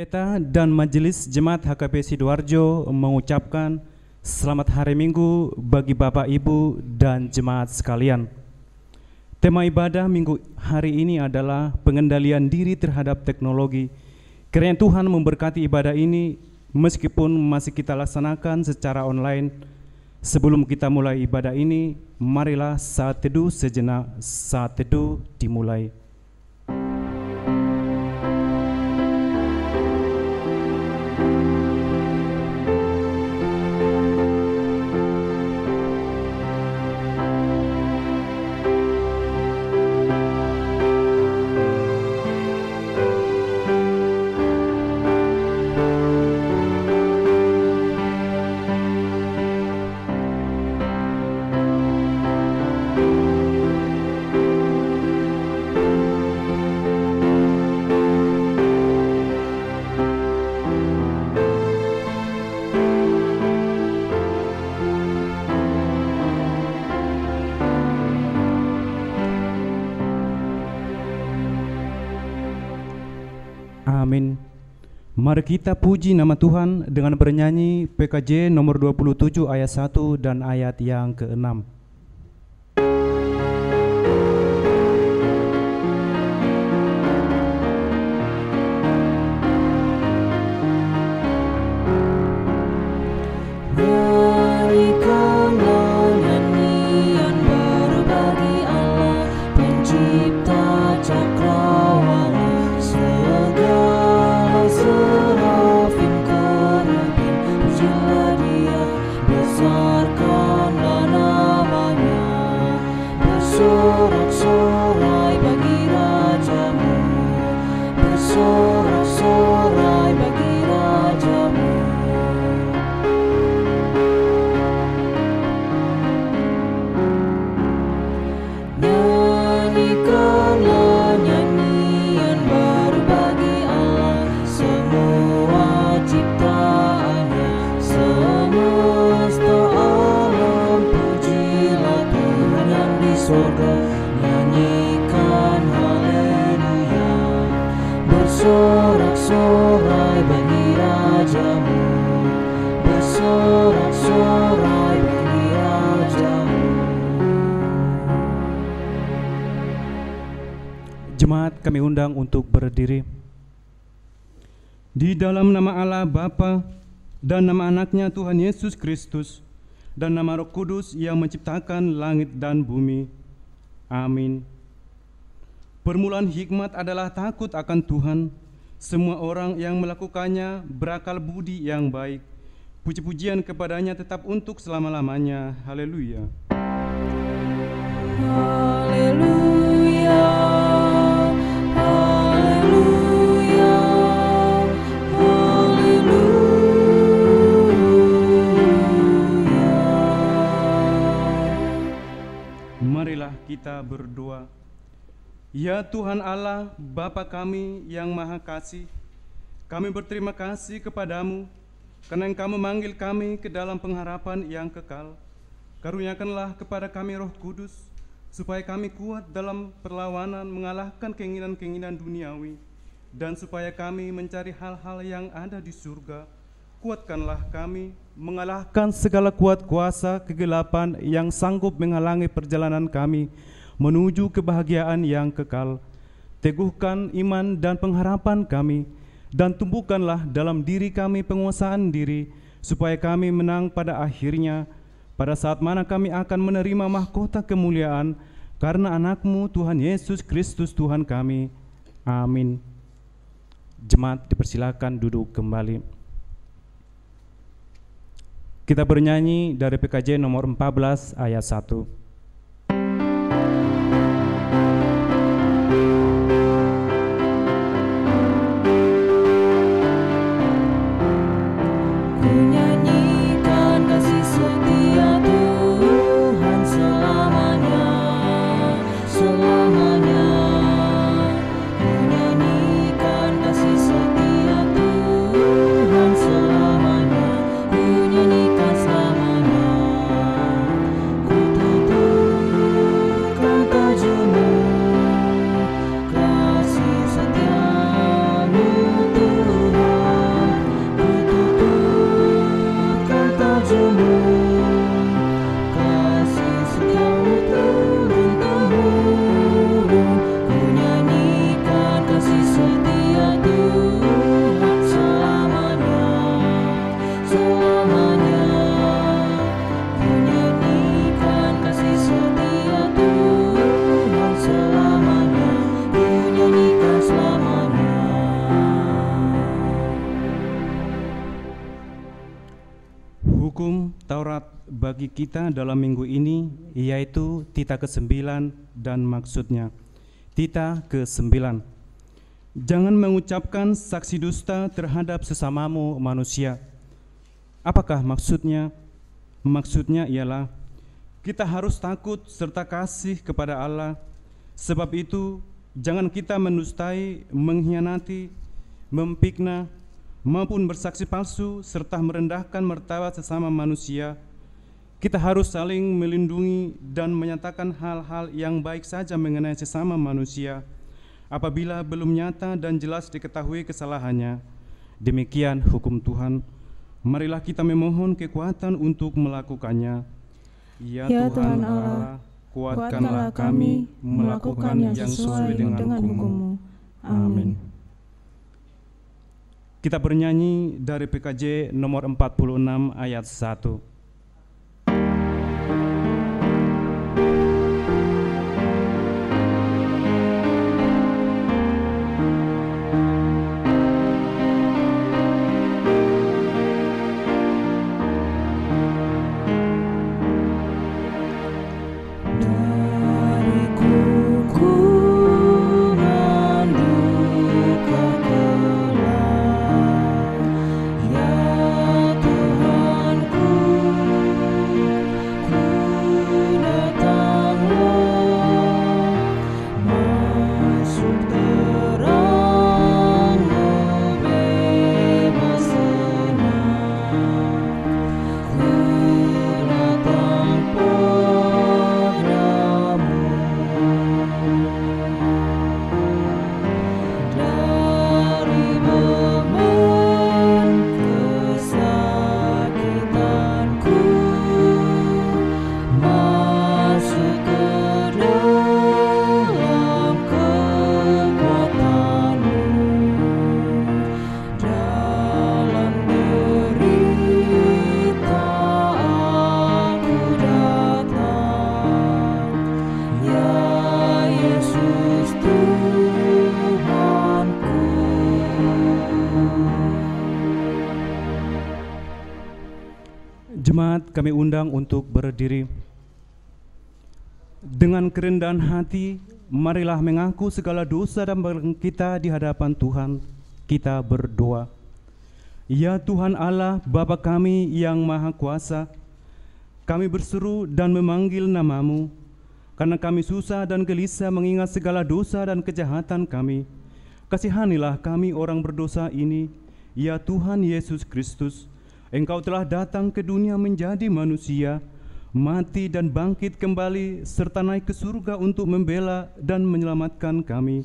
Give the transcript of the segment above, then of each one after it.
Pendeta dan Majelis Jemaat HKP Sidoarjo mengucapkan selamat hari Minggu bagi Bapak Ibu dan jemaat sekalian. Tema ibadah minggu hari ini adalah pengendalian diri terhadap teknologi. Kiranya Tuhan memberkati ibadah ini meskipun masih kita laksanakan secara online. Sebelum kita mulai ibadah ini, marilah saat teduh sejenak, saat teduh dimulai. Mari kita puji nama Tuhan dengan bernyanyi PKJ nomor 27 ayat 1 dan ayat yang ke-6. Sorga Nyanyikan haleluya Bersorak-sorai bagi rajamu Bersorak-sorai bagi rajamu Jemaat kami undang untuk berdiri. Di dalam nama Allah Bapa dan nama anaknya Tuhan Yesus Kristus dan nama Roh Kudus yang menciptakan langit dan bumi. Amin. Permulaan hikmat adalah takut akan Tuhan. Semua orang yang melakukannya berakal budi yang baik. Puji-pujian kepadanya tetap untuk selama-lamanya. Haleluya. Haleluya, kita berdoa. Ya Tuhan Allah, Bapa kami yang Maha Kasih, kami berterima kasih kepadamu karena Engkau memanggil kami ke dalam pengharapan yang kekal. Karuniakanlah kepada kami Roh Kudus, supaya kami kuat dalam perlawanan mengalahkan keinginan-keinginan duniawi, dan supaya kami mencari hal-hal yang ada di surga. Kuatkanlah kami mengalahkan segala kuat kuasa kegelapan yang sanggup menghalangi perjalanan kami menuju kebahagiaan yang kekal. Teguhkan iman dan pengharapan kami, dan tumbuhkanlah dalam diri kami penguasaan diri, supaya kami menang pada akhirnya, pada saat mana kami akan menerima mahkota kemuliaan, karena anakmu Tuhan Yesus Kristus Tuhan kami. Amin. Jemaat dipersilakan duduk kembali. Kita bernyanyi dari PKJ nomor 14 ayat 1. Kita dalam minggu ini yaitu tita ke-9 dan maksudnya. Tita ke-9. Jangan mengucapkan saksi dusta terhadap sesamamu manusia. Apakah maksudnya? Maksudnya ialah kita harus takut serta kasih kepada Allah. Sebab itu, jangan kita mendustai, mengkhianati, memfitnah, maupun bersaksi palsu serta merendahkan martabat sesama manusia. Kita harus saling melindungi dan menyatakan hal-hal yang baik saja mengenai sesama manusia apabila belum nyata dan jelas diketahui kesalahannya. Demikian hukum Tuhan. Marilah kita memohon kekuatan untuk melakukannya. Ya, Ya Tuhan Tuhan Allah, Allah, kuatkanlah kami melakukan yang sesuai dengan hukum-Mu. Amin. Kita bernyanyi dari PKJ nomor 46 ayat 1. Kami undang untuk berdiri. Dengan kerendahan hati, marilah mengaku segala dosa dan kita di hadapan Tuhan. Kita berdoa. Ya Tuhan Allah, Bapa kami yang Maha Kuasa, kami berseru dan memanggil namamu, karena kami susah dan gelisah mengingat segala dosa dan kejahatan kami. Kasihanilah kami orang berdosa ini, ya Tuhan Yesus Kristus. Engkau telah datang ke dunia menjadi manusia, mati dan bangkit kembali, serta naik ke surga untuk membela dan menyelamatkan kami.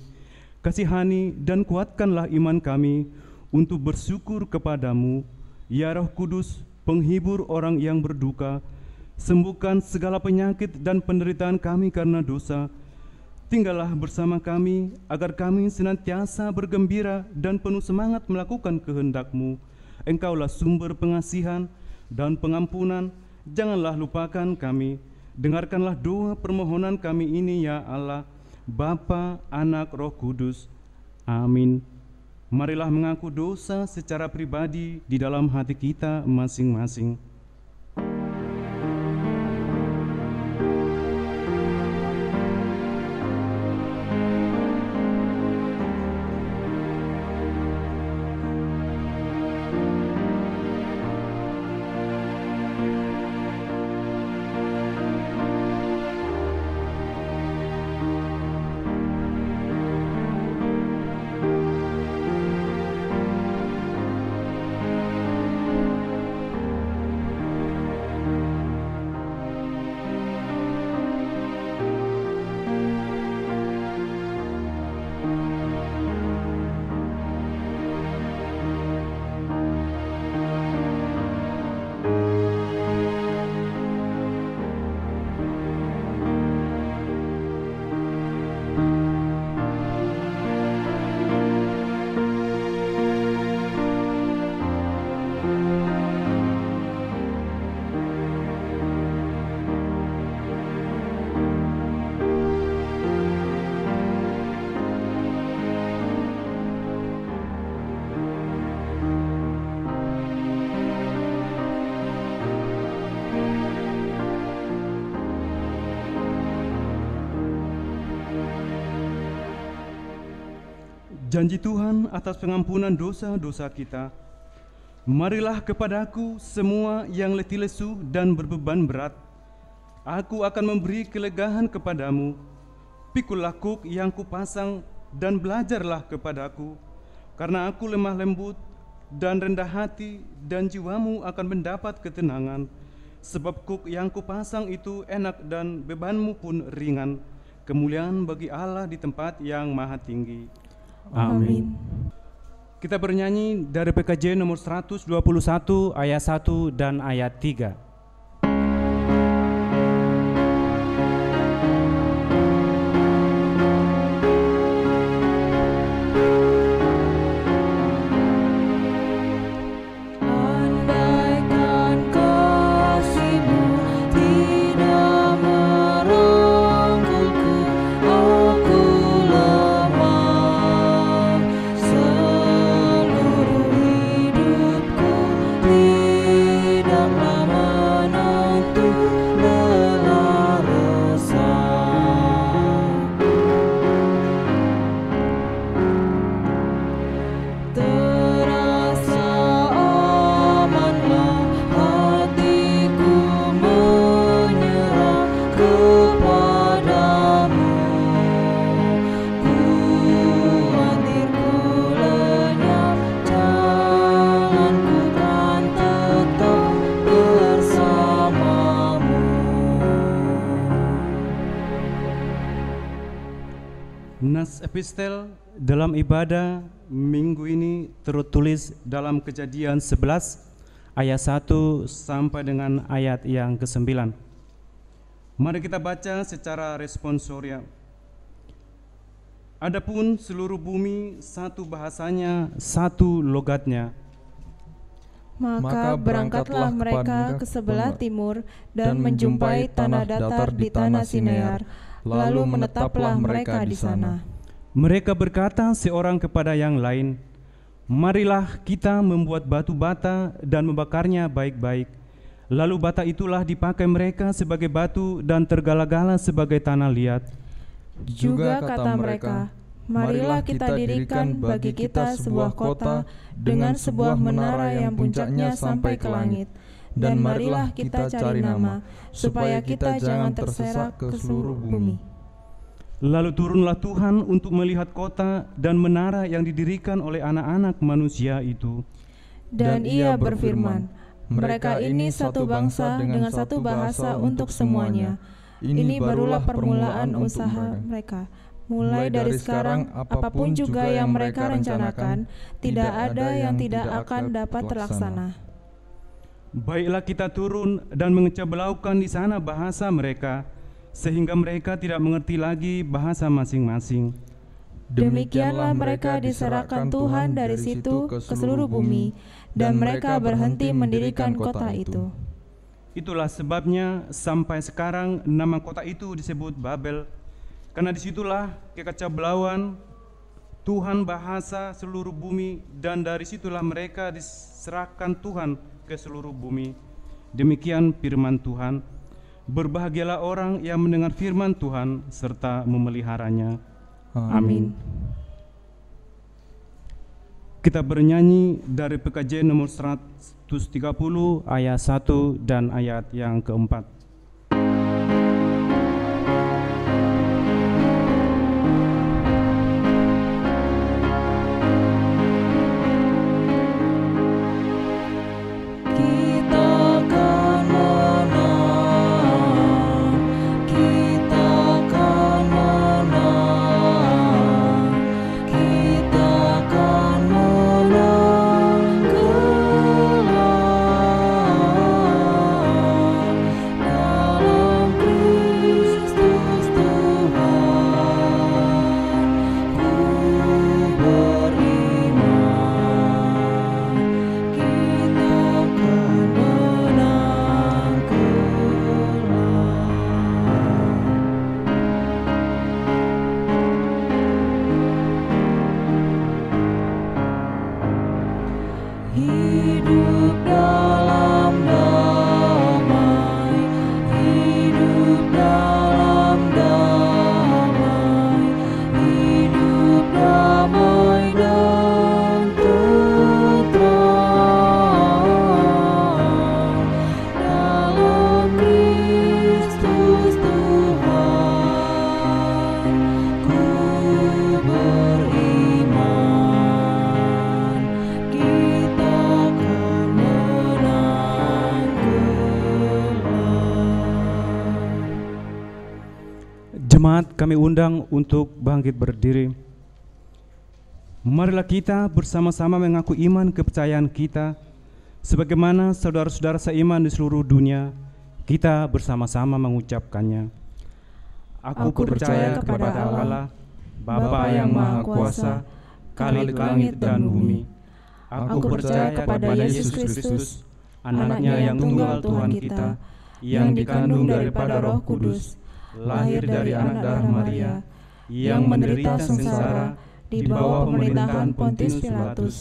Kasihani dan kuatkanlah iman kami untuk bersyukur kepadamu, ya Roh Kudus, penghibur orang yang berduka, sembuhkan segala penyakit dan penderitaan kami karena dosa. Tinggallah bersama kami agar kami senantiasa bergembira dan penuh semangat melakukan kehendak-Mu. Engkaulah sumber pengasihan dan pengampunan. Janganlah lupakan kami. Dengarkanlah doa permohonan kami ini ya Allah, Bapa, Anak, Roh Kudus. Amin. marilah mengaku dosa secara pribadi di dalam hati kita masing-masing. Janji Tuhan atas pengampunan dosa-dosa kita. Marilah kepadaku semua yang letih lesu dan berbeban berat. Aku akan memberi kelegahan kepadamu. Pikullah kuk yang kupasang dan belajarlah kepadaku. Karena aku lemah lembut dan rendah hati dan jiwamu akan mendapat ketenangan. Sebab kuk yang kupasang itu enak dan bebanmu pun ringan. Kemuliaan bagi Allah di tempat yang maha tinggi. Amin. Kita bernyanyi dari PKJ nomor 121 ayat 1 dan ayat 3. Nas epistel dalam ibadah minggu ini tertulis dalam kejadian 11 ayat 1 sampai dengan ayat yang ke-9. Mari kita baca secara responsoria. Adapun seluruh bumi satu bahasanya, satu logatnya. Maka berangkatlah mereka ke sebelah timur dan menjumpai tanah datar di tanah Sinear. Lalu menetaplah mereka di sana. Mereka berkata seorang kepada yang lain, Marilah kita membuat batu bata dan membakarnya baik-baik. Lalu bata itulah dipakai mereka sebagai batu dan tergala-gala sebagai tanah liat. Juga kata mereka, Marilah kita dirikan bagi kita sebuah kota dengan sebuah menara yang puncaknya sampai ke langit. Dan marilah kita cari nama, supaya kita jangan terserak ke seluruh bumi. Lalu turunlah Tuhan untuk melihat kota dan menara yang didirikan oleh anak-anak manusia itu. Dan ia berfirman, mereka ini satu bangsa dengan satu bahasa untuk semuanya. Ini barulah permulaan usaha mereka. Mulai dari sekarang, apa pun juga yang mereka rencanakan, tidak ada yang tidak akan dapat terlaksana. Baiklah kita turun dan mengecabelaukan di sana bahasa mereka, sehingga mereka tidak mengerti lagi bahasa masing-masing. Demikianlah mereka diserahkan Tuhan dari situ ke seluruh bumi, dan mereka berhenti mendirikan kota itu. Itulah sebabnya sampai sekarang nama kota itu disebut Babel, karena di situlah kekacauan Tuhan bahasa seluruh bumi dan dari situlah mereka diserahkan Tuhan ke seluruh bumi. Demikian firman Tuhan. Berbahagialah orang yang mendengar firman Tuhan serta memeliharanya. Amin. Kita bernyanyi dari PKJ nomor 130 ayat 1 dan ayat yang keempat. Kami undang untuk bangkit berdiri. Marilah kita bersama-sama mengaku iman kepercayaan kita sebagaimana saudara-saudara seiman di seluruh dunia kita bersama-sama mengucapkannya. Aku, Aku percaya kepada Allah, Bapa yang Maha Kuasa, Kali langit dan bumi. Aku percaya kepada Yesus Kristus, anaknya yang tunggal Tuhan kita, yang dikandung daripada Roh Kudus, lahir dari anak darah Maria, yang menderita sengsara di bawah pemerintahan Pontius Pilatus,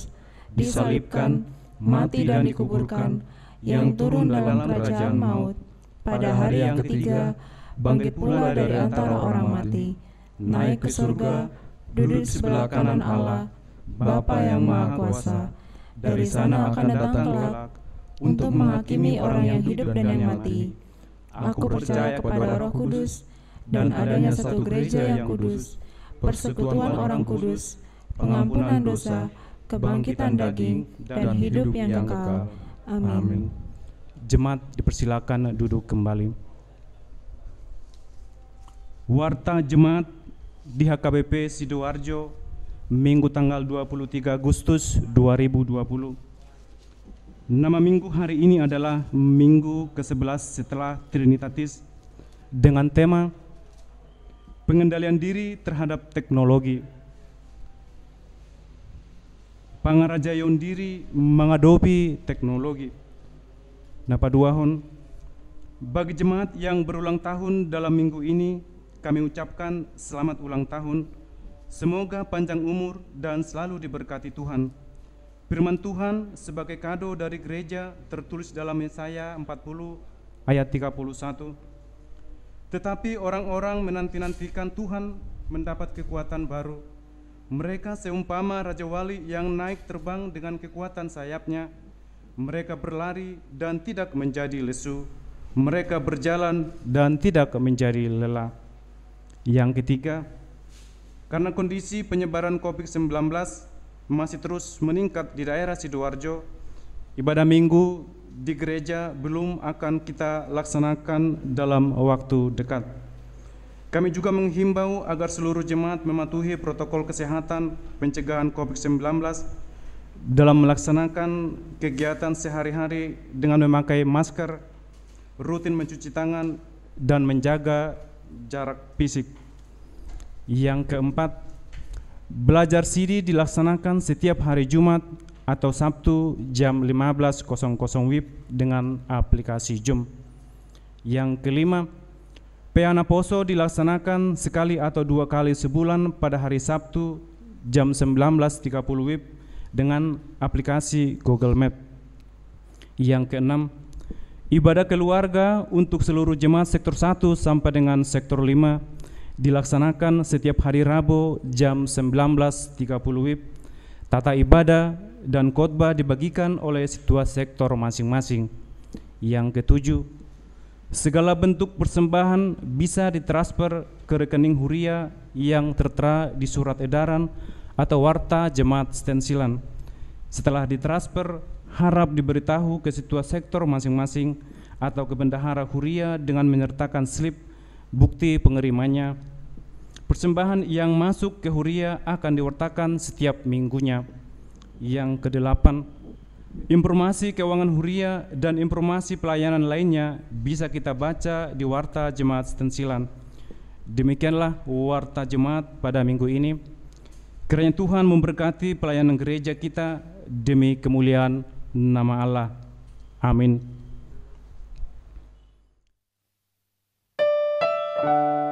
disalibkan, mati dan dikuburkan, yang turun dalam kerajaan maut. Pada hari yang ketiga, bangkit pula dari antara orang mati, naik ke surga, duduk sebelah kanan Allah, Bapa yang Maha Kuasa. Dari sana akan datang kelak untuk menghakimi orang yang hidup dan yang mati. Aku percaya kepada Roh Kudus dan adanya satu gereja yang kudus, persekutuan orang kudus, pengampunan dosa, kebangkitan daging, dan hidup yang kekal. Amin. Jemaat dipersilakan duduk kembali. Warta Jemaat di HKBP Sidoarjo Minggu tanggal 23 Agustus 2020 Nama minggu hari ini adalah minggu ke-11 setelah Trinitatis dengan tema pengendalian diri terhadap teknologi. Pangarajayon diri mengadopi teknologi. Napa duahon, bagi jemaat yang berulang tahun dalam minggu ini, kami ucapkan selamat ulang tahun. Semoga panjang umur dan selalu diberkati Tuhan. Firman Tuhan sebagai kado dari gereja tertulis dalam Yesaya 40 ayat 31. Tetapi orang-orang menanti-nantikan Tuhan mendapat kekuatan baru. Mereka seumpama Raja Wali yang naik terbang dengan kekuatan sayapnya. Mereka berlari dan tidak menjadi lesu. Mereka berjalan dan tidak menjadi lelah. Yang ketiga, karena kondisi penyebaran COVID-19 masih terus meningkat di daerah Sidoarjo, ibadah minggu di gereja belum akan kita laksanakan dalam waktu dekat. Kami juga menghimbau agar seluruh jemaat mematuhi protokol kesehatan pencegahan COVID-19 dalam melaksanakan kegiatan sehari-hari dengan memakai masker, rutin mencuci tangan, dan menjaga jarak fisik. Yang keempat, Belajar CD dilaksanakan setiap hari Jumat atau Sabtu jam 15.00 WIB dengan aplikasi Zoom. Yang kelima, Peana Poso dilaksanakan sekali atau dua kali sebulan pada hari Sabtu jam 19.30 WIB dengan aplikasi Google Map. Yang keenam, ibadah keluarga untuk seluruh jemaat sektor 1 sampai dengan sektor 5 dilaksanakan setiap hari Rabu jam 19.30 WIB. Tata ibadah dan khotbah dibagikan oleh situasi sektor masing-masing. Yang ketujuh, segala bentuk persembahan bisa ditransfer ke rekening Huria yang tertera di surat edaran atau warta jemaat stensilan. Setelah ditransfer, harap diberitahu ke situasi sektor masing-masing atau ke bendahara Huria dengan menyertakan slip bukti pengerimanya. Persembahan yang masuk ke Huria akan diwartakan setiap minggunya. Yang kedelapan, informasi keuangan Huria dan informasi pelayanan lainnya bisa kita baca di Warta Jemaat Stensilan. Demikianlah Warta Jemaat pada minggu ini. Kiranya Tuhan memberkati pelayanan gereja kita demi kemuliaan nama Allah. Amin. Thank you.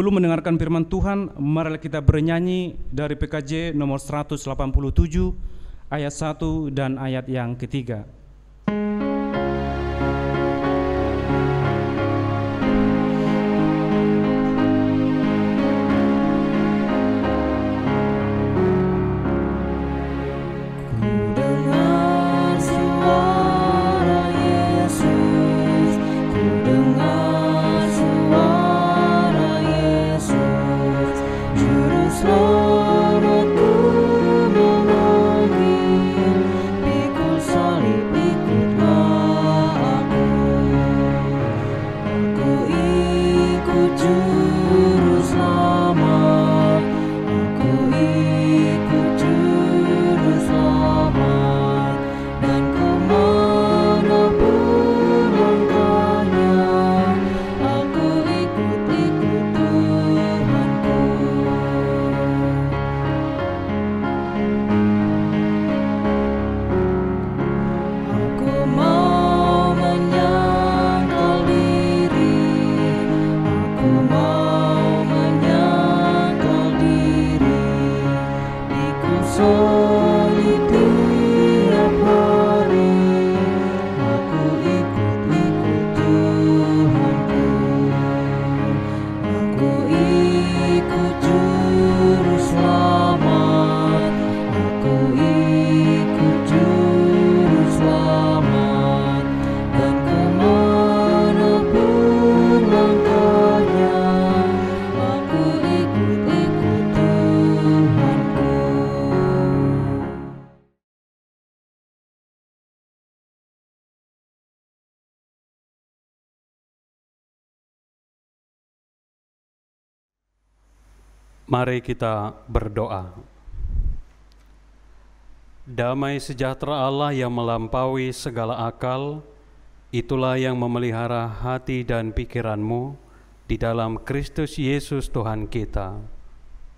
Sebelum mendengarkan firman Tuhan, mari kita bernyanyi dari PKJ nomor 187 ayat 1 dan ayat yang ketiga. Mari kita berdoa. Damai sejahtera Allah yang melampaui segala akal, itulah yang memelihara hati dan pikiranmu di dalam Kristus Yesus Tuhan kita.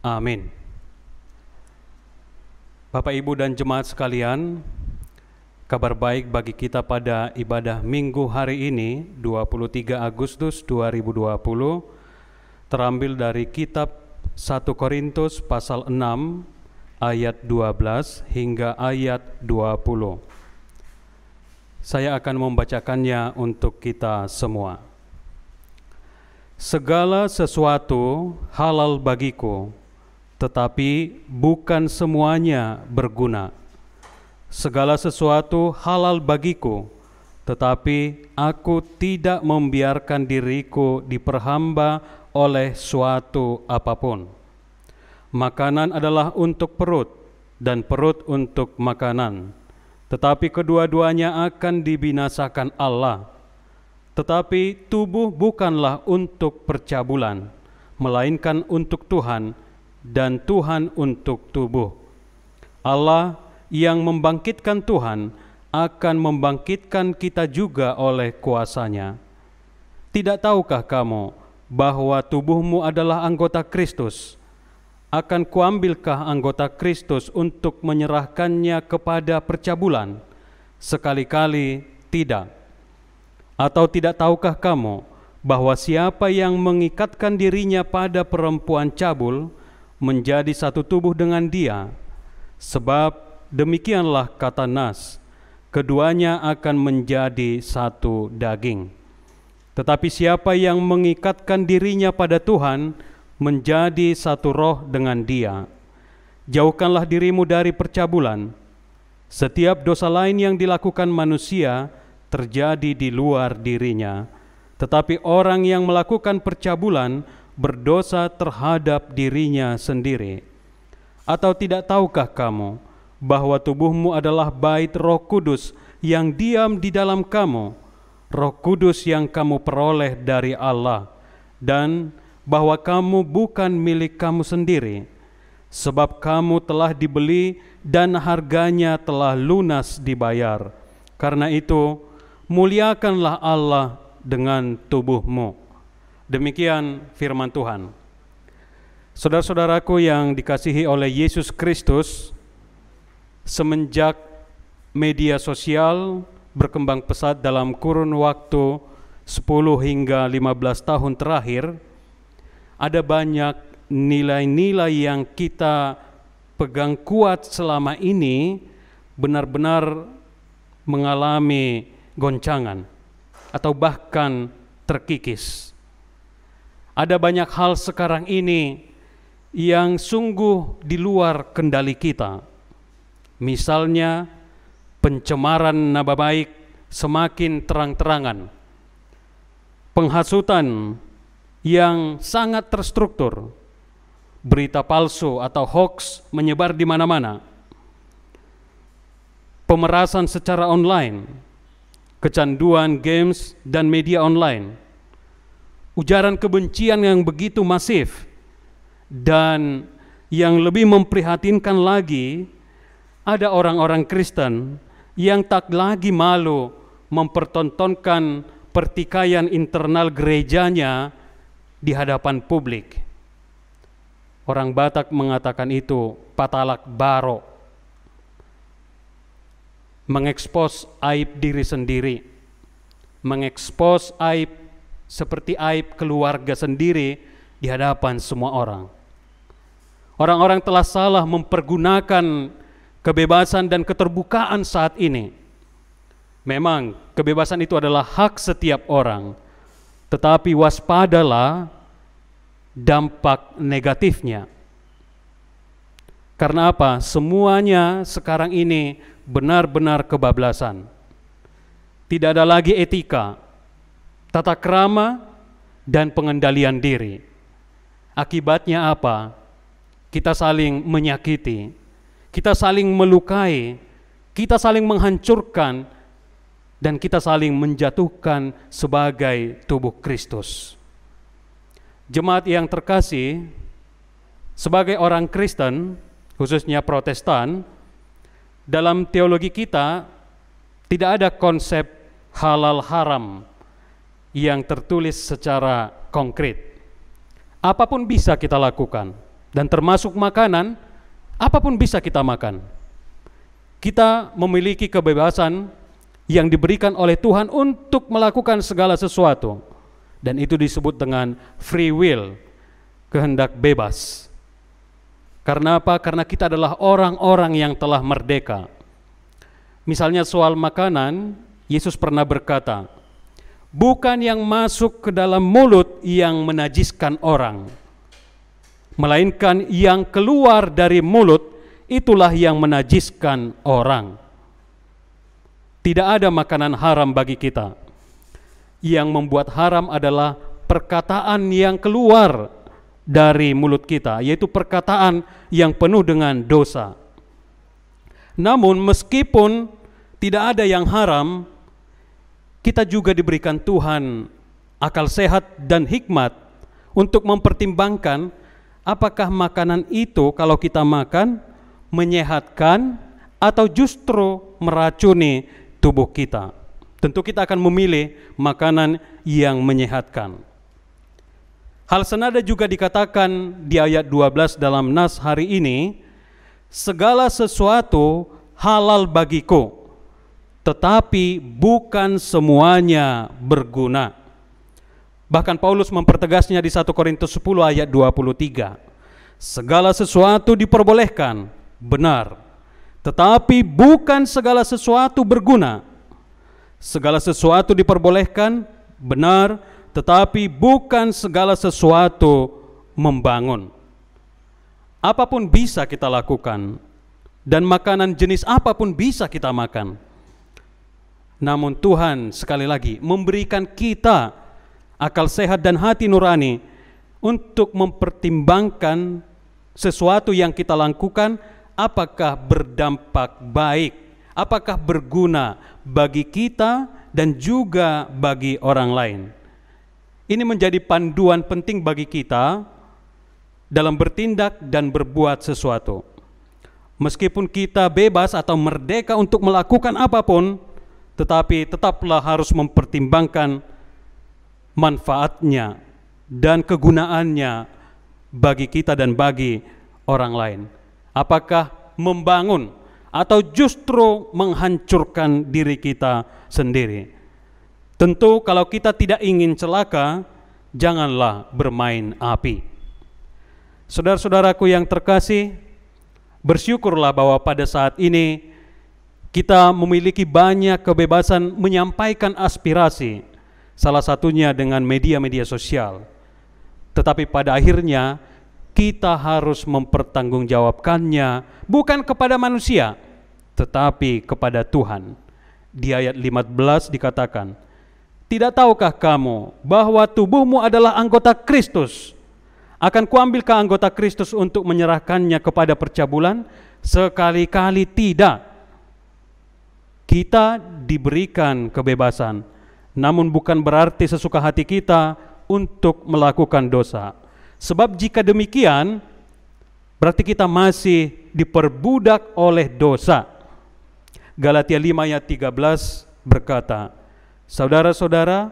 Amin. Bapak, Ibu, dan jemaat sekalian, kabar baik bagi kita pada ibadah minggu hari ini, 23 Agustus 2020, terambil dari kitab 1 Korintus pasal 6 ayat 12 hingga ayat 20. Saya akan membacakannya untuk kita semua. Segala sesuatu halal bagiku, tetapi bukan semuanya berguna. Segala sesuatu halal bagiku, tetapi aku tidak membiarkan diriku diperhamba oleh suatu apa pun. Makanan adalah untuk perut dan perut untuk makanan, tetapi kedua-duanya akan dibinasakan Allah. Tetapi tubuh bukanlah untuk percabulan, melainkan untuk Tuhan dan Tuhan untuk tubuh. Allah yang membangkitkan Tuhan akan membangkitkan kita juga oleh kuasanya. Tidak tahukah kamu bahwa tubuhmu adalah anggota Kristus, akan kuambilkah anggota Kristus untuk menyerahkannya kepada percabulan? Sekali-kali tidak. Atau tidak tahukah kamu bahwa siapa yang mengikatkan dirinya pada perempuan cabul menjadi satu tubuh dengan dia? Sebab demikianlah kata Nas, keduanya akan menjadi satu daging. Tetapi siapa yang mengikatkan dirinya pada Tuhan menjadi satu roh dengan Dia. Jauhkanlah dirimu dari percabulan. Setiap dosa lain yang dilakukan manusia terjadi di luar dirinya, tetapi orang yang melakukan percabulan berdosa terhadap dirinya sendiri. Atau tidak tahukah kamu bahwa tubuhmu adalah bait Roh Kudus yang diam di dalam kamu? Roh Kudus yang kamu peroleh dari Allah, dan bahwa kamu bukan milik kamu sendiri, sebab kamu telah dibeli dan harganya telah lunas dibayar. Karena itu, muliakanlah Allah dengan tubuhmu. Demikian firman Tuhan. Saudara-saudaraku yang dikasihi oleh Yesus Kristus, semenjak media sosial berkembang pesat dalam kurun waktu 10 hingga 15 tahun terakhir, ada banyak nilai-nilai yang kita pegang kuat selama ini benar-benar mengalami goncangan atau bahkan terkikis. Ada banyak hal sekarang ini yang sungguh di luar kendali kita. Misalnya pencemaran nama baik semakin terang-terangan. Penghasutan yang sangat terstruktur. Berita palsu atau hoax menyebar di mana-mana. Pemerasan secara online, kecanduan games dan media online. Ujaran kebencian yang begitu masif dan yang lebih memprihatinkan lagi ada orang-orang Kristen yang tak lagi malu mempertontonkan pertikaian internal gerejanya di hadapan publik. Orang Batak mengatakan itu patalak baro. Mengekspos aib diri sendiri. Mengekspos aib seperti aib keluarga sendiri di hadapan semua orang. Orang-orang telah salah mempergunakan kebebasan dan keterbukaan saat ini. Memang kebebasan itu adalah hak setiap orang, tetapi waspadalah dampak negatifnya. Karena apa? Semuanya sekarang ini benar-benar kebablasan. Tidak ada lagi etika, tata krama, dan pengendalian diri. Akibatnya apa? Kita saling menyakiti, kita saling melukai, kita saling menghancurkan, dan kita saling menjatuhkan sebagai tubuh Kristus. Jemaat yang terkasih, sebagai orang Kristen, khususnya Protestan, dalam teologi kita tidak ada konsep halal haram yang tertulis secara konkret. Apa pun bisa kita lakukan, dan termasuk makanan apa pun bisa kita makan. Kita memiliki kebebasan yang diberikan oleh Tuhan untuk melakukan segala sesuatu. Dan itu disebut dengan free will, kehendak bebas. Karena apa? Karena kita adalah orang-orang yang telah merdeka. Misalnya soal makanan, Yesus pernah berkata, "Bukan yang masuk ke dalam mulut yang menajiskan orang, melainkan yang keluar dari mulut itulah yang menajiskan orang. Tidak ada makanan haram bagi kita. Yang membuat haram adalah perkataan yang keluar dari mulut kita, yaitu perkataan yang penuh dengan dosa. Namun, meskipun tidak ada yang haram, kita juga diberikan Tuhan akal sehat dan hikmat untuk mempertimbangkan apakah makanan itu kalau kita makan menyehatkan atau justru meracuni tubuh kita. Tentu kita akan memilih makanan yang menyehatkan. Hal senada juga dikatakan di ayat 12 dalam nas hari ini, segala sesuatu halal bagiku, tetapi bukan semuanya berguna. Bahkan Paulus mempertegasnya di 1 Korintus 10 ayat 23. Segala sesuatu diperbolehkan, benar. Tetapi bukan segala sesuatu berguna. Segala sesuatu diperbolehkan, benar, tetapi bukan segala sesuatu membangun. Apa pun bisa kita lakukan, dan makanan jenis apa pun bisa kita makan. Namun Tuhan sekali lagi memberikan kita akal sehat dan hati nurani untuk mempertimbangkan sesuatu yang kita lakukan apakah berdampak baik, apakah berguna bagi kita dan juga bagi orang lain. Ini menjadi panduan penting bagi kita dalam bertindak dan berbuat sesuatu. Meskipun kita bebas atau merdeka untuk melakukan apa pun, tetapi tetaplah harus mempertimbangkan manfaatnya dan kegunaannya bagi kita dan bagi orang lain. Apakah membangun atau justru menghancurkan diri kita sendiri? Tentu kalau kita tidak ingin celaka, janganlah bermain api. Saudara-saudaraku yang terkasih, bersyukurlah bahwa pada saat ini kita memiliki banyak kebebasan menyampaikan aspirasi, salah satunya dengan media-media sosial. Tetapi pada akhirnya kita harus mempertanggungjawabkannya bukan kepada manusia, tetapi kepada Tuhan. Di ayat 15 dikatakan, Tidak tahukah kamu bahwa tubuhmu adalah anggota Kristus? Akan kuambilkah anggota Kristus untuk menyerahkannya kepada percabulan? Sekali-kali tidak. Kita diberikan kebebasan, namun bukan berarti sesuka hati kita untuk melakukan dosa. Sebab jika demikian, berarti kita masih diperbudak oleh dosa. Galatia 5 ayat 13 berkata, Saudara-saudara,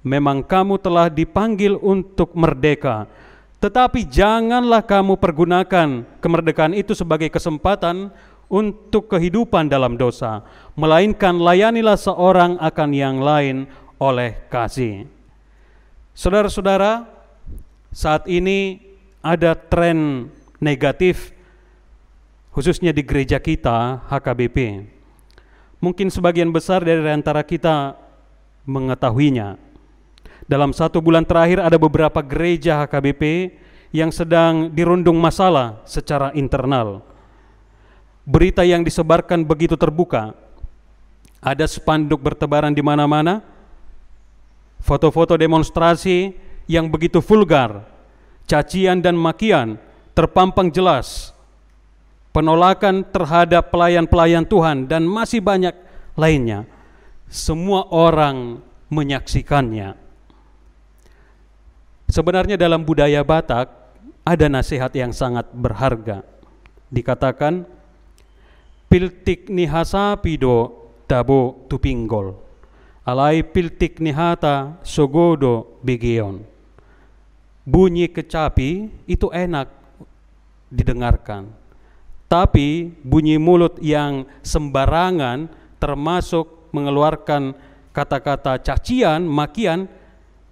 memang kamu telah dipanggil untuk merdeka, tetapi janganlah kamu pergunakan kemerdekaan itu sebagai kesempatan untuk kehidupan dalam dosa, melainkan layanilah seorang akan yang lain oleh kasih. Saudara-saudara, saat ini ada tren negatif khususnya di gereja kita HKBP. Mungkin sebagian besar dari antara kita mengetahuinya. Dalam satu bulan terakhir ada beberapa gereja HKBP yang sedang dirundung masalah secara internal. Berita yang disebarkan begitu terbuka. Ada spanduk bertebaran di mana-mana, foto-foto demonstrasi yang begitu vulgar, cacian dan makian terpampang jelas, penolakan terhadap pelayan-pelayan Tuhan dan masih banyak lainnya. Semua orang menyaksikannya. Sebenarnya dalam budaya Batak ada nasihat yang sangat berharga. Dikatakan piltik nihasa pido dabo tupinggol. Alai piltik nihata sogodo begion. Bunyi kecapi itu enak didengarkan. Tapi bunyi mulut yang sembarangan termasuk mengeluarkan kata-kata cacian, makian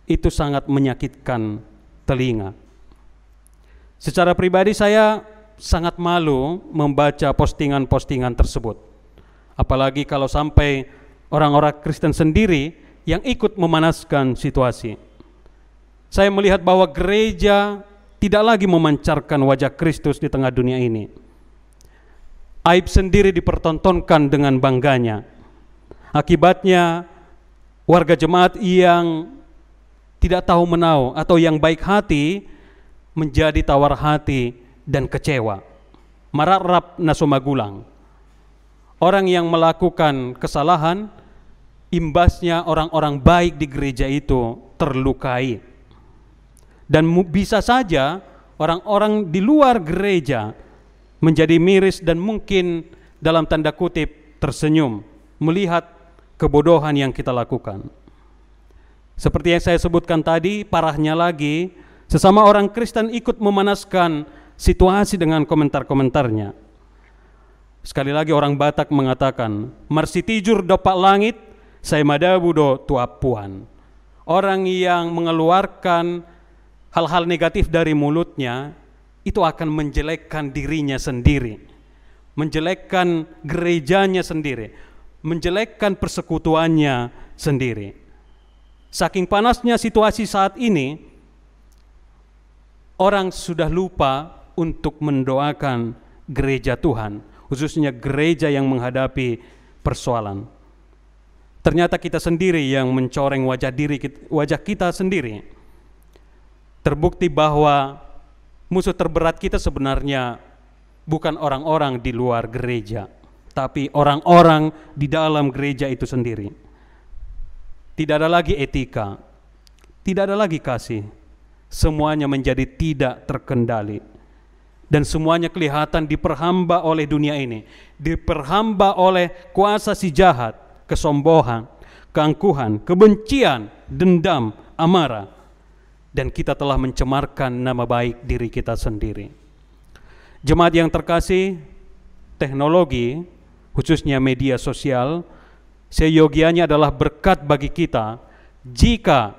itu sangat menyakitkan telinga. Secara pribadi saya sangat malu membaca postingan-postingan tersebut. Apalagi kalau sampai orang-orang Kristen sendiri yang ikut memanaskan situasi. Saya melihat bahwa gereja tidak lagi memancarkan wajah Kristus di tengah dunia ini. Aib sendiri dipertontonkan dengan bangganya. Akibatnya warga jemaat yang tidak tahu menau atau yang baik hati menjadi tawar hati dan kecewa. Mararap nasumagulang. Orang yang melakukan kesalahan imbasnya orang-orang baik di gereja itu terlukai. Dan bisa saja orang-orang di luar gereja menjadi miris dan mungkin dalam tanda kutip tersenyum melihat kebodohan yang kita lakukan. Seperti yang saya sebutkan tadi, parahnya lagi, sesama orang Kristen ikut memanaskan situasi dengan komentar-komentarnya. Sekali lagi orang Batak mengatakan, Marsi tijur dopak langit, saya madabu do tuapuan. Orang yang mengeluarkan hal-hal negatif dari mulutnya, itu akan menjelekkan dirinya sendiri. Menjelekkan gerejanya sendiri. Menjelekkan persekutuannya sendiri. Saking panasnya situasi saat ini, orang sudah lupa untuk mendoakan gereja Tuhan, khususnya gereja yang menghadapi persoalan. Ternyata kita sendiri yang mencoreng wajah diri wajah kita sendiri. Terbukti bahwa musuh terberat kita sebenarnya bukan orang-orang di luar gereja, tapi orang-orang di dalam gereja itu sendiri. Tidak ada lagi etika, tidak ada lagi kasih. Semuanya menjadi tidak terkendali. Dan semuanya kelihatan diperhamba oleh dunia ini, diperhamba oleh kuasa si jahat, kesombongan, keangkuhan, kebencian, dendam, amarah. Dan kita telah mencemarkan nama baik diri kita sendiri. Jemaat yang terkasih, teknologi, khususnya media sosial, seyogianya adalah berkat bagi kita jika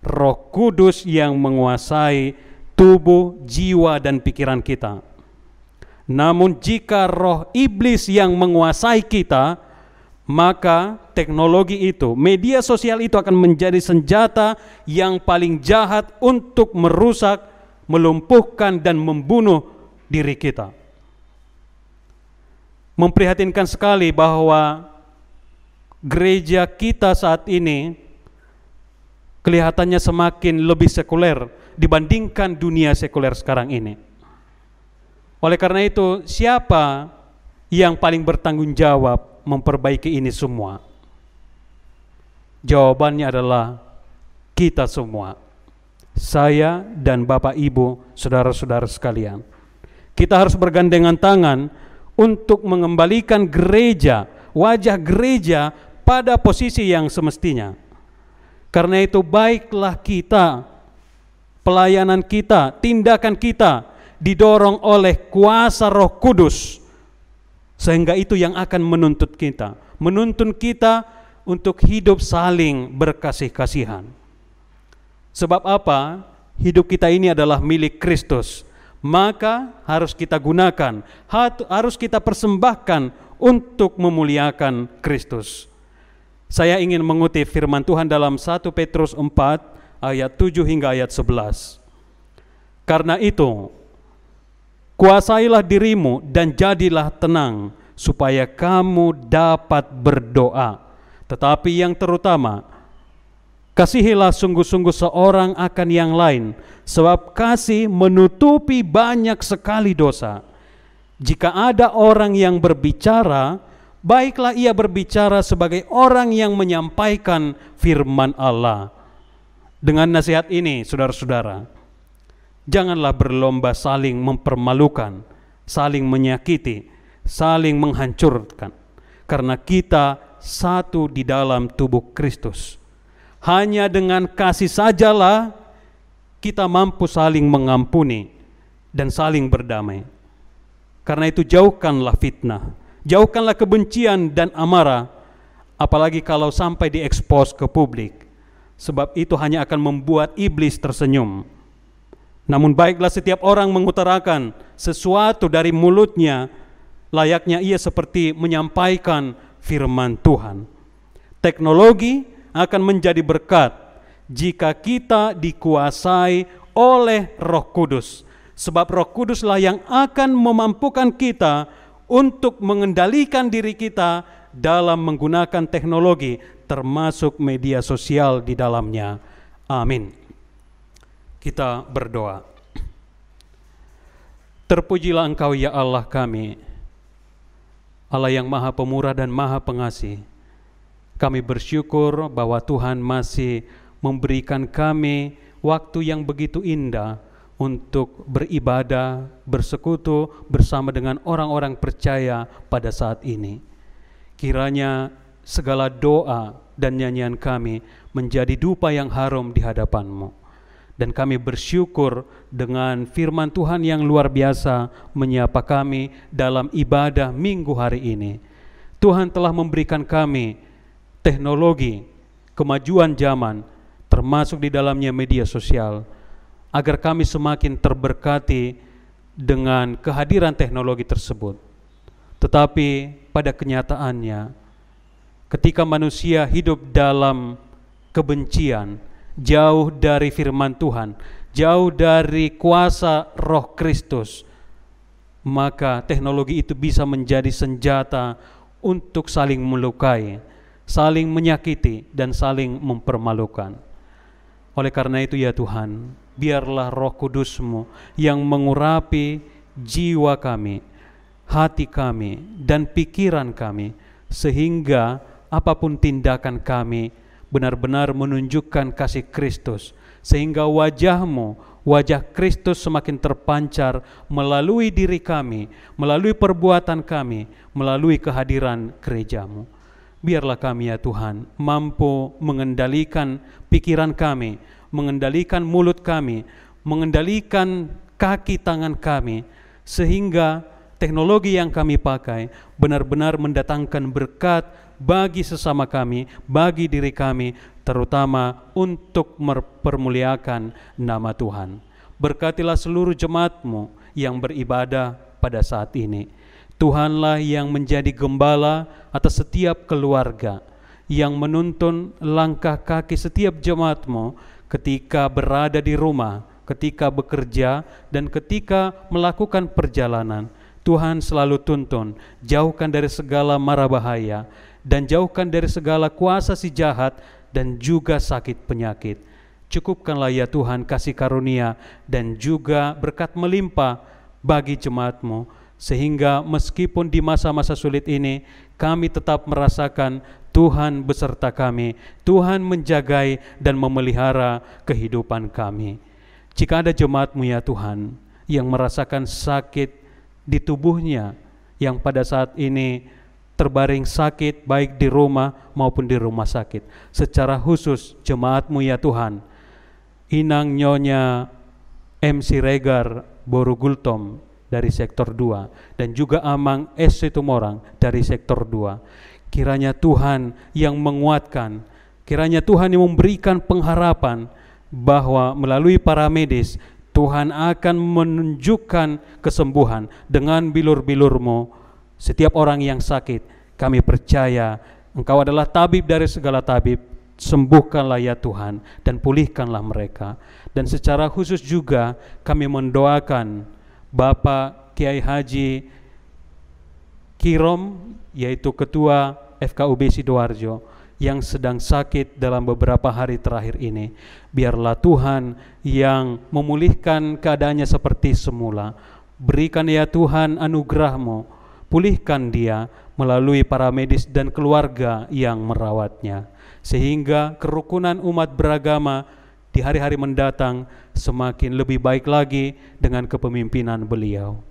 Roh Kudus yang menguasai tubuh, jiwa, dan pikiran kita. Namun, jika roh iblis yang menguasai kita, maka teknologi itu, media sosial itu akan menjadi senjata yang paling jahat untuk merusak, melumpuhkan, dan membunuh diri kita. Memprihatinkan sekali bahwa gereja kita saat ini kelihatannya semakin lebih sekuler dibandingkan dunia sekuler sekarang ini. Oleh karena itu, siapa yang paling bertanggung jawab memperbaiki ini semua? Jawabannya adalah kita semua. Saya dan Bapak Ibu, saudara-saudara sekalian. Kita harus bergandengan tangan untuk mengembalikan gereja, wajah gereja pada posisi yang semestinya. Karena itu baiklah kita pelayanan kita, tindakan kita didorong oleh kuasa Roh Kudus, sehingga itu yang akan menuntut kita, menuntun kita untuk hidup saling berkasih-kasihan. Sebab apa? Hidup kita ini adalah milik Kristus, maka harus kita gunakan, harus kita persembahkan untuk memuliakan Kristus. Saya ingin mengutip firman Tuhan dalam 1 Petrus 4 ayat 7 hingga ayat 11. Karena itu, kuasailah dirimu dan jadilah tenang supaya kamu dapat berdoa. Tetapi yang terutama, kasihilah sungguh-sungguh seorang akan yang lain, sebab kasih menutupi banyak sekali dosa. Jika ada orang yang berbicara, baiklah ia berbicara sebagai orang yang menyampaikan firman Allah dengan nasihat ini, saudara-saudara, janganlah berlomba saling mempermalukan, saling menyakiti, saling menghancurkan, karena kita satu di dalam tubuh Kristus. Hanya dengan kasih sajalah kita mampu saling mengampuni dan saling berdamai. Karena itu jauhkanlah fitnah, jauhkanlah kebencian dan amarah, apalagi kalau sampai diekspos ke publik sebab itu hanya akan membuat iblis tersenyum. Namun baiklah setiap orang mengutarakan sesuatu dari mulutnya, layaknya ia seperti menyampaikan firman Tuhan. Teknologi akan menjadi berkat jika kita dikuasai oleh Roh Kudus, sebab Roh Kuduslah yang akan memampukan kita untuk mengendalikan diri kita dalam menggunakan teknologi termasuk media sosial di dalamnya. Amin. Kita berdoa. Terpujilah Engkau ya Allah kami, Allah yang maha pemurah dan maha pengasih. Kami bersyukur bahwa Tuhan masih memberikan kami waktu yang begitu indah untuk beribadah, bersekutu bersama dengan orang-orang percaya pada saat ini. Kiranya segala doa dan nyanyian kami menjadi dupa yang harum di hadapanmu. Dan kami bersyukur dengan firman Tuhan yang luar biasa menyapa kami dalam ibadah minggu hari ini. Tuhan telah memberikan kami teknologi, kemajuan zaman, termasuk di dalamnya media sosial, agar kami semakin terberkati dengan kehadiran teknologi tersebut. Tetapi pada kenyataannya, ketika manusia hidup dalam kebencian, jauh dari firman Tuhan, jauh dari kuasa Roh Kristus, maka teknologi itu bisa menjadi senjata untuk saling melukai, saling menyakiti, dan saling mempermalukan. Oleh karena itu, ya Tuhan, biarlah Roh Kudusmu yang mengurapi jiwa kami, hati kami, dan pikiran kami, sehingga apa pun tindakan kami benar-benar menunjukkan kasih Kristus sehingga wajahmu wajah Kristus semakin terpancar melalui diri kami melalui perbuatan kami melalui kehadiran gerejamu. Biarlah kami ya Tuhan mampu mengendalikan pikiran kami mengendalikan mulut kami mengendalikan kaki tangan kami sehingga teknologi yang kami pakai benar-benar mendatangkan berkat bagi sesama kami, bagi diri kami, terutama untuk mempermuliakan nama Tuhan. Berkatilah seluruh jemaatmu yang beribadah pada saat ini. Tuhanlah yang menjadi gembala atas setiap keluarga, yang menuntun langkah kaki setiap jemaatmu ketika berada di rumah, ketika bekerja, dan ketika melakukan perjalanan. Tuhan selalu tuntun, jauhkan dari segala mara bahaya, dan jauhkan dari segala kuasa si jahat, dan juga sakit penyakit. Cukupkanlah ya Tuhan kasih karunia dan juga berkat melimpah bagi jemaatmu sehingga meskipun di masa-masa sulit ini kami tetap merasakan Tuhan beserta kami, Tuhan menjagai dan memelihara kehidupan kami. Jika ada jemaatmu ya Tuhan yang merasakan sakit di tubuhnya yang pada saat ini terbaring sakit baik di rumah maupun di rumah sakit. Secara khusus jemaatmu ya Tuhan, Inang Nyonya MC Regar Boru Gultom dari sektor 2 dan juga Amang S. Situmorang dari sektor 2. Kiranya Tuhan yang menguatkan, kiranya Tuhan yang memberikan pengharapan bahwa melalui para medis Tuhan akan menunjukkan kesembuhan dengan bilur-bilurmu setiap orang yang sakit. Kami percaya Engkau adalah tabib dari segala tabib. Sembuhkanlah ya Tuhan dan pulihkanlah mereka. Dan secara khusus juga kami mendoakan Bapak Kiai Haji Kirom yaitu Ketua FKUB Sidoarjo yang sedang sakit dalam beberapa hari terakhir ini. Biarlah Tuhan yang memulihkan keadaannya seperti semula. Berikan ya Tuhan anugerahmu, pulihkan dia melalui para medis dan keluarga yang merawatnya. Sehingga kerukunan umat beragama di hari-hari mendatang semakin lebih baik lagi dengan kepemimpinan beliau.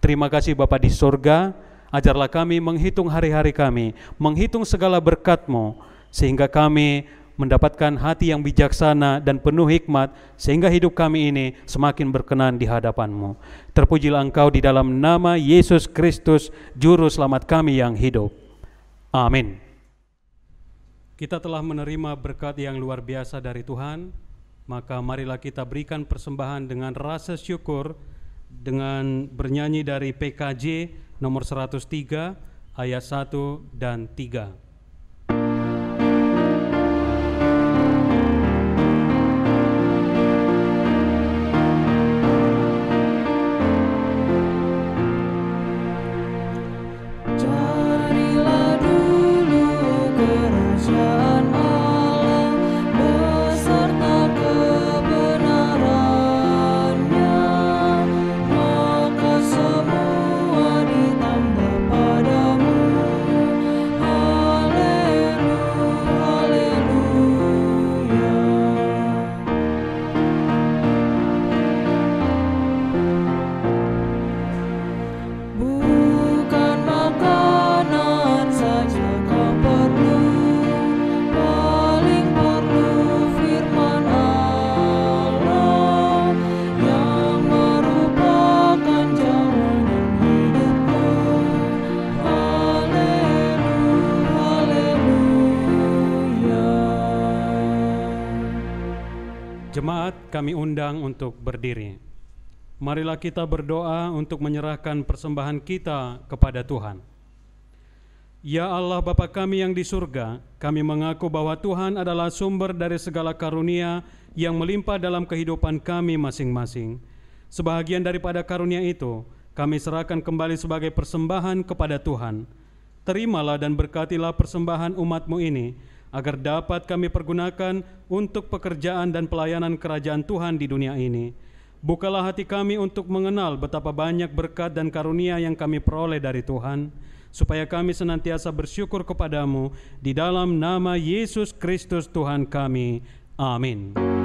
Terima kasih Bapak di sorga, ajarlah kami menghitung hari-hari kami, menghitung segala berkat-Mu, sehingga kami mendapatkan hati yang bijaksana dan penuh hikmat, sehingga hidup kami ini semakin berkenan di hadapan-Mu. Terpujilah Engkau di dalam nama Yesus Kristus, Juru Selamat kami yang hidup. Amin. Kita telah menerima berkat yang luar biasa dari Tuhan, maka marilah kita berikan persembahan dengan rasa syukur dengan bernyanyi dari PKJ nomor 103 ayat 1 dan 3. Kami undang untuk berdiri. Marilah kita berdoa untuk menyerahkan persembahan kita kepada Tuhan. Ya Allah Bapa kami yang di surga, kami mengaku bahwa Tuhan adalah sumber dari segala karunia yang melimpah dalam kehidupan kami masing-masing. Sebahagian daripada karunia itu, kami serahkan kembali sebagai persembahan kepada Tuhan. Terimalah dan berkatilah persembahan umatmu ini, agar dapat kami pergunakan untuk pekerjaan dan pelayanan kerajaan Tuhan di dunia ini. Bukalah hati kami untuk mengenal betapa banyak berkat dan karunia yang kami peroleh dari Tuhan, supaya kami senantiasa bersyukur kepadamu di dalam nama Yesus Kristus Tuhan kami. Amin.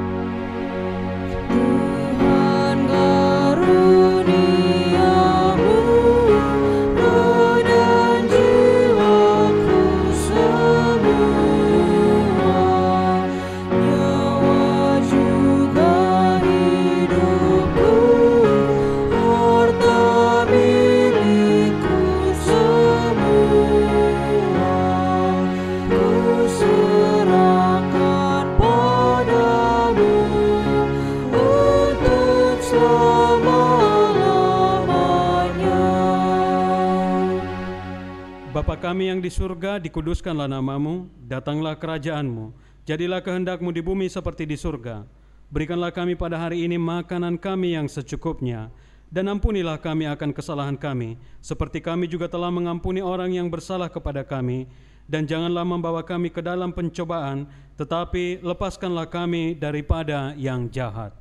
Kami yang di surga, dikuduskanlah namamu, datanglah kerajaanmu, jadilah kehendakmu di bumi seperti di surga. Berikanlah kami pada hari ini makanan kami yang secukupnya, dan ampunilah kami akan kesalahan kami, seperti kami juga telah mengampuni orang yang bersalah kepada kami, dan janganlah membawa kami ke dalam pencobaan, tetapi lepaskanlah kami daripada yang jahat.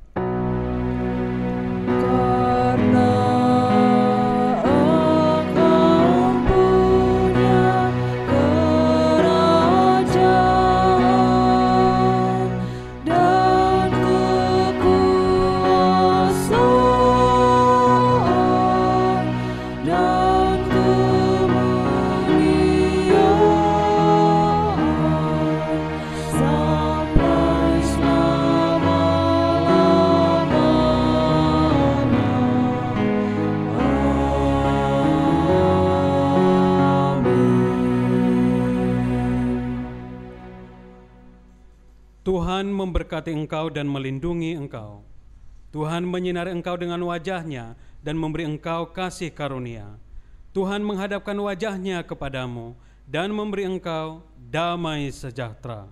Tuhan memberkati engkau dan melindungi engkau. Tuhan menyinari engkau dengan wajahnya dan memberi engkau kasih karunia. Tuhan menghadapkan wajahnya kepadamu dan memberi engkau damai sejahtera.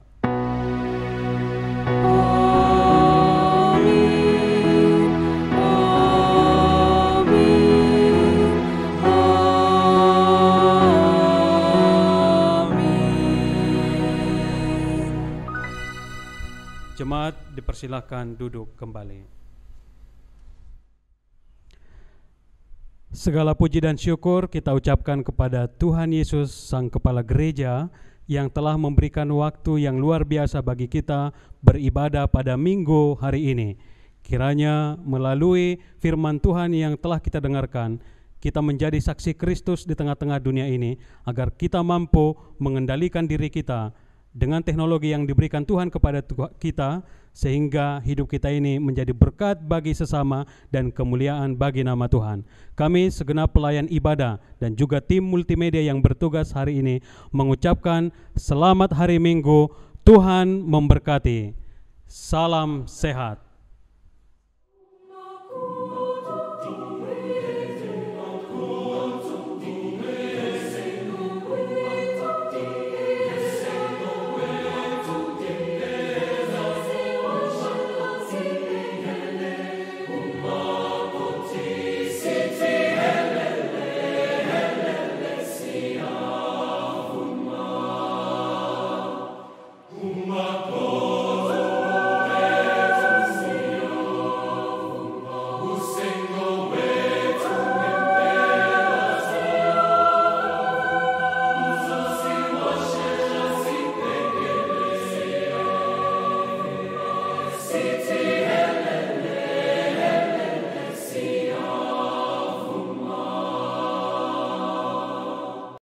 Jemaat dipersilahkan duduk kembali. Segala puji dan syukur kita ucapkan kepada Tuhan Yesus Sang Kepala Gereja yang telah memberikan waktu yang luar biasa bagi kita beribadah pada minggu hari ini. Kiranya melalui firman Tuhan yang telah kita dengarkan, kita menjadi saksi Kristus di tengah-tengah dunia ini agar kita mampu mengendalikan diri kita dengan teknologi yang diberikan Tuhan kepada kita sehingga hidup kita ini menjadi berkat bagi sesama dan kemuliaan bagi nama Tuhan. Kami segenap pelayan ibadah dan juga tim multimedia yang bertugas hari ini mengucapkan selamat hari Minggu, Tuhan memberkati. Salam sehat.